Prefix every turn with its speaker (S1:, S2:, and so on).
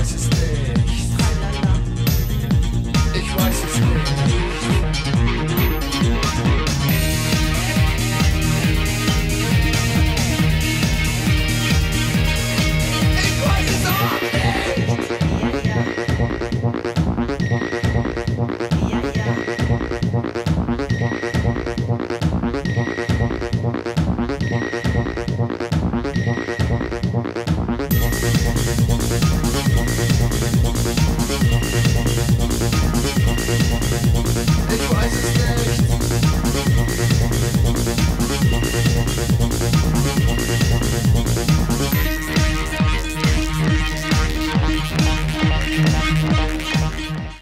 S1: voices there. crisis